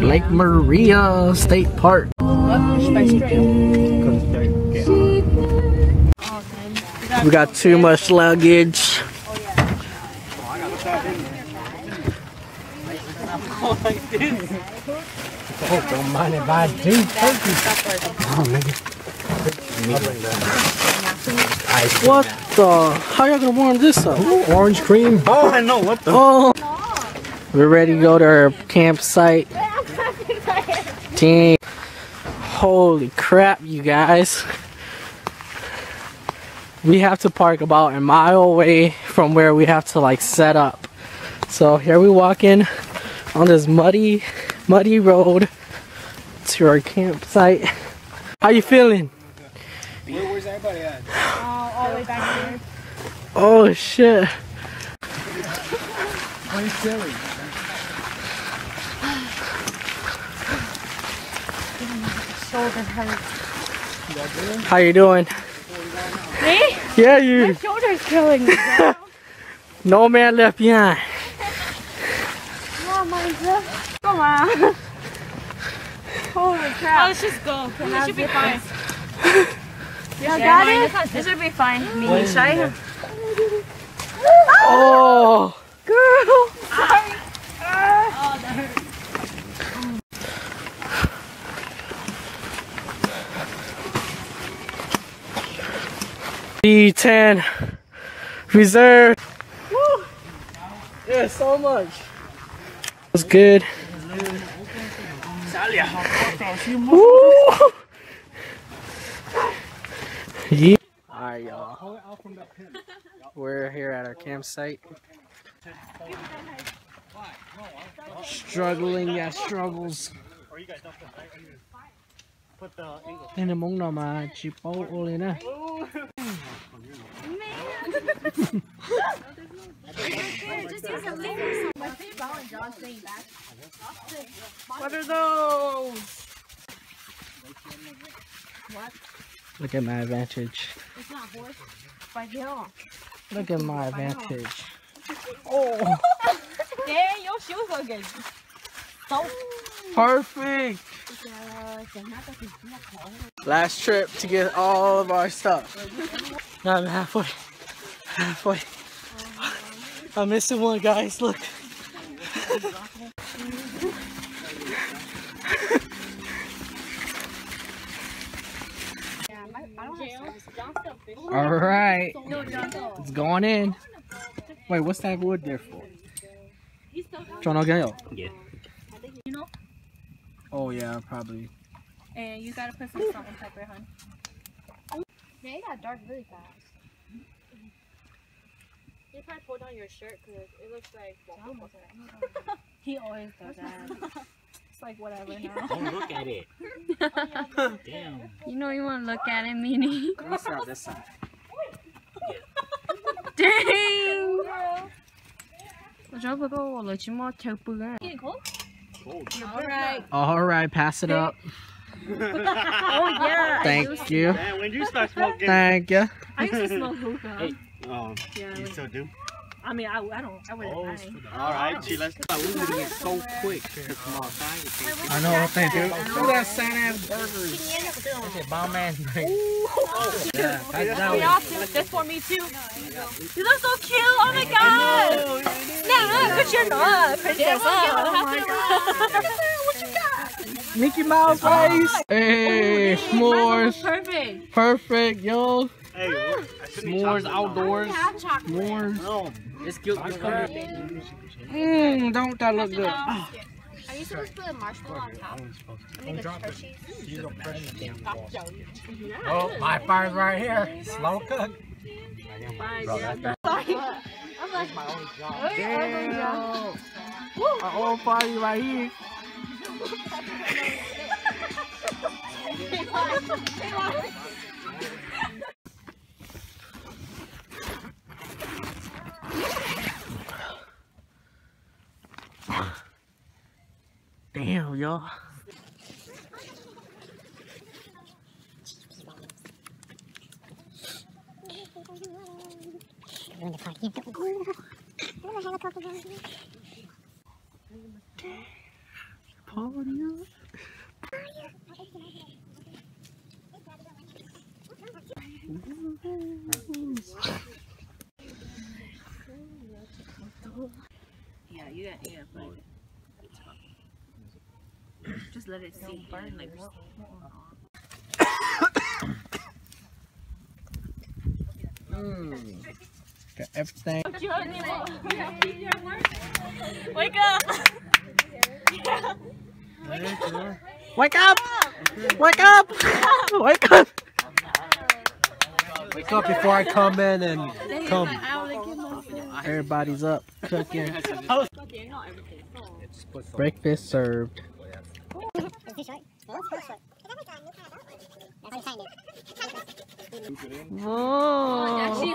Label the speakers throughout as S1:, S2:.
S1: Lake Maria State Park. We got too much luggage.
S2: Oh, don't mind if I do. Oh, nigga.
S1: What the? How y'all gonna warm this up?
S2: Orange cream
S3: Oh. I know what the.
S1: Oh, we're ready to go to our campsite. Dang. Holy crap, you guys. We have to park about a mile away from where we have to like set up. So here we walk in on this muddy, muddy road to our campsite. How you feeling?
S2: Where, where's everybody at?
S4: all the way back here.
S1: Oh shit.
S2: Plain silly.
S4: Shoulder hurts.
S1: How you doing?
S4: Me?
S1: Yeah, you.
S4: Shoulder's killing me.
S1: No man left behind.
S4: my. Come on. Holy crap. Oh, let's just go. This should be fine. You got it? This should be fine. Me, shy. Ah!
S1: Oh.
S4: Girl. Sorry. Oh, that hurt.
S1: B10 reserve. Yeah, so much. It's good. Woo. Yeah. Alright, y'all. We're here at our campsite. Struggling, yeah, struggles.
S3: Or you guys don't put, right? Put the angle.
S1: ใ what
S4: are those? What?
S1: Look at my advantage.
S4: It's not horse. By hill.
S1: Look at my advantage.
S4: Oh!
S1: Perfect! Last trip to get all of our stuff. Now I'm halfway. Halfway. I'm missing one, guys. Look. All right. It's going in. Wait, what's that wood there for? John O'Gale.
S3: Yeah.
S4: You know?
S1: Oh yeah, probably.
S4: And you gotta put some salt and pepper, hon. Yeah, it got dark really fast. You probably pull down your shirt because it looks like. he always does that. it's like whatever now.
S3: Don't look at it. Damn.
S4: You know you want to look at it, Meanie.
S1: Let's start this side.
S4: Dang! 我觉得不过我了，起码头不 干。Alright.
S1: All right, pass it up.
S4: Oh yeah.
S1: Thank you.
S3: Man, when you start smoking.
S1: Thank you.
S4: I used to smoke hookah.
S3: Hey. Oh,
S4: Yeah.
S3: you still do?
S4: I mean, I, I don't. I wouldn't mind.
S3: Alright, Chi, let's go.
S1: We would get so quick to come outside. I know what they do. Look at that sad ass burgers. That's a bomb ass burger. Yeah, that's
S4: We
S1: that
S4: all do. This for me too. You look so cute. Oh my god. No, look, you're not. Princess. Oh my god. What you got?
S1: Mickey Mouse face. Hey, s'mores.
S4: Perfect.
S1: Perfect, yo.
S3: Hey, what? I shouldn't eat
S1: S'mores outdoors.
S4: Have chocolate.
S1: S'mores.
S3: No.
S1: It's good. Mmm, don't that look good? Ah.
S4: Are you supposed to put a marshmallow on top? I mean, the Hershey's.
S2: Oh, my fire's right here. Slow cook.
S1: i'm like my own god oh, Damn. A whole party right here. Damn, y'all. Party up.
S5: Yeah, you got yeah, just let it see burn like hmm.
S1: Got everything.
S4: Wake up!
S1: Wake up! Wake up! Wake up!
S2: Wake up before I come in and come.
S1: Everybody's up cooking. Breakfast served. It's too short. No, it's too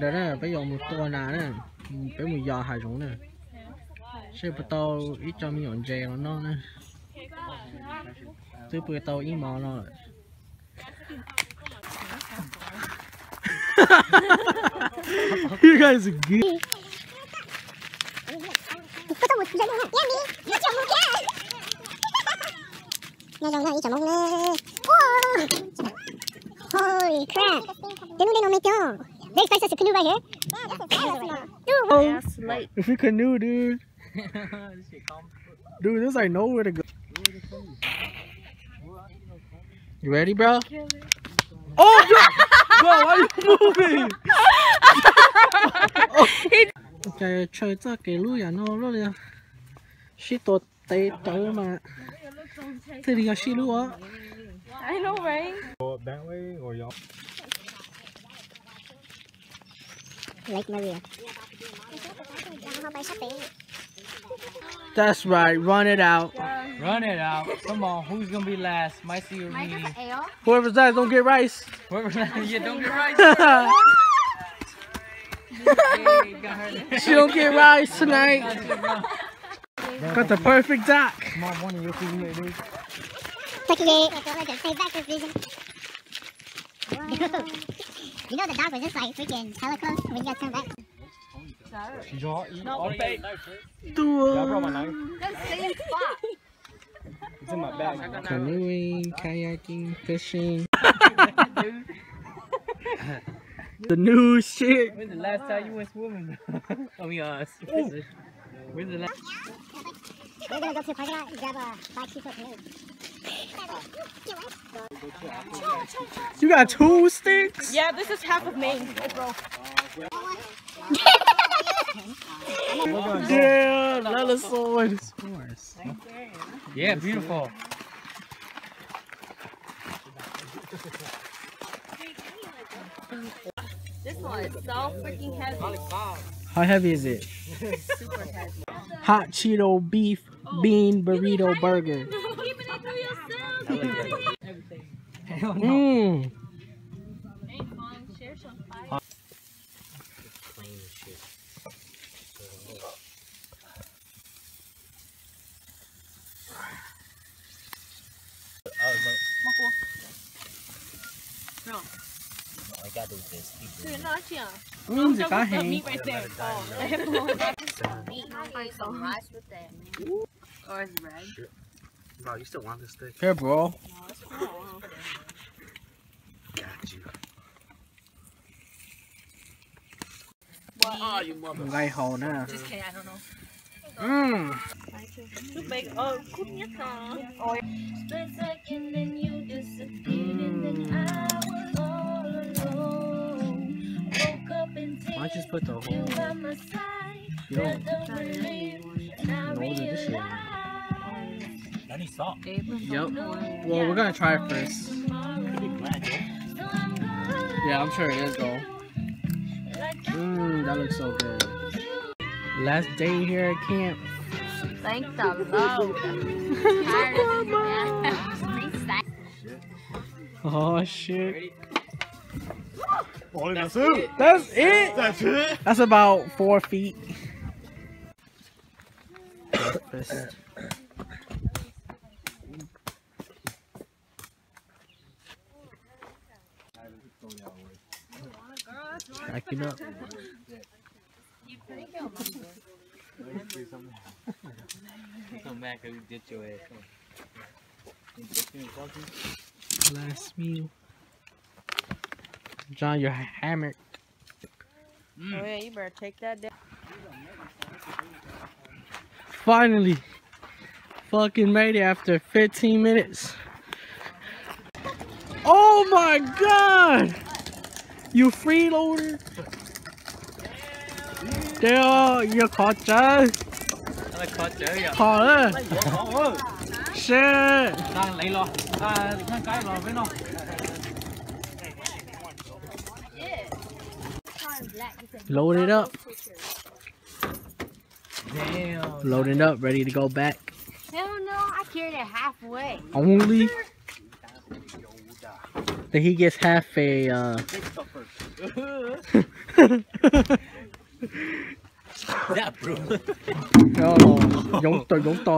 S1: đó bây giờ một tua nè, bây một giờ hai rủ nè. Sẽ bắt đầu ý cho mình ổn dè nó nó nè. Tôi bắt đầu ý mò nó. you guys are good.
S6: Holy crap! There's places to canoe right here. Yeah, that's dude.
S1: If you canoe, dude. dude, there's like nowhere to go. You ready, bro? Oh, bro, bro, why you moving? Okay, chơi cho cái lũ nhà nó luôn nè. Shit, tôi tay tới mà. Thế thì là shit lũ á.
S4: I know, right?
S3: Go up that way or y'all?
S6: Lake Maria. How about shopping?
S1: That's right, run it out.
S2: Run it out. Come on, who's gonna be last? Might see your meeting.
S1: Whoever's that, don't get rice.
S2: Whoever yeah, don't get right. Hey, got her.
S1: she don't get rice tonight. Got the perfect dock.
S3: Come on, one of your teammates, dude.
S6: Taking it. Say back this vision. You know the dog was just like freaking hella close when you got turned back.
S3: Did y'all It's in my bag.
S1: Canoeing, kayaking, fishing. the new shit.
S2: When's the last time you went swimming? I mean, uh, fishing. When's the last?
S6: We're gonna go to the parking lot and grab a five two foot canoe.
S1: You got two sticks?
S4: Yeah, this is half of Maine. It broke.
S1: Yeah, us sword.
S2: Yeah, beautiful.
S4: This one is so freaking heavy.
S1: How heavy is it?
S4: Super heavy.
S1: Hot Cheeto beef oh, bean burrito burger.
S4: Keeping it to yourself.
S1: Mmm. you're I.
S4: Meat right there. Oh,
S3: you still want this?
S1: Here, bro.
S3: Got you.
S1: What are you, mother?
S5: Just kidding, I don't know.
S1: Mmm.
S7: Second you and then I
S1: Why don't you just put the
S7: you
S1: whole?
S7: by my side.
S1: You don't
S7: Don't believe and I
S1: know that this shit.
S7: realized
S3: I need salt.
S1: Yep. Well, we're gonna try it first.
S7: so I'm gonna
S1: Yeah, I'm sure it is though. Mmm, that looks so good. Last day here at camp.
S5: Thank the Lord. Tired of these bastards.
S1: Oh shit.
S3: Oh, that's it.
S1: That's it.
S3: That's it.
S1: That's about four feet. Breakfast. Backing up.
S2: Come back and we get your ass.
S1: Last meal. John, you're hammered.
S4: Oh yeah, you better take that down.
S1: Finally. Fucking made it after 15 minutes. Oh my god! You freeloader? Đeo, you caught John.
S2: Nó khó chơi à?
S1: Caught Shit. Load it up.
S2: Damn.
S1: Load it up, ready to go back.
S5: Hell no, I carried it halfway.
S1: Only that he gets half a uh
S2: Dạ bro.
S1: oh, giống tôi giống tôi